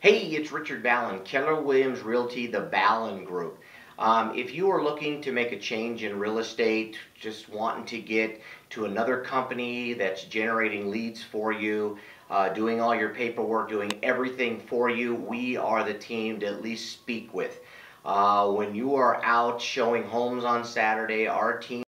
Hey, it's Richard Ballin, Keller Williams Realty, the Ballin Group. Um, if you are looking to make a change in real estate, just wanting to get to another company that's generating leads for you, uh, doing all your paperwork, doing everything for you, we are the team to at least speak with. Uh, when you are out showing homes on Saturday, our team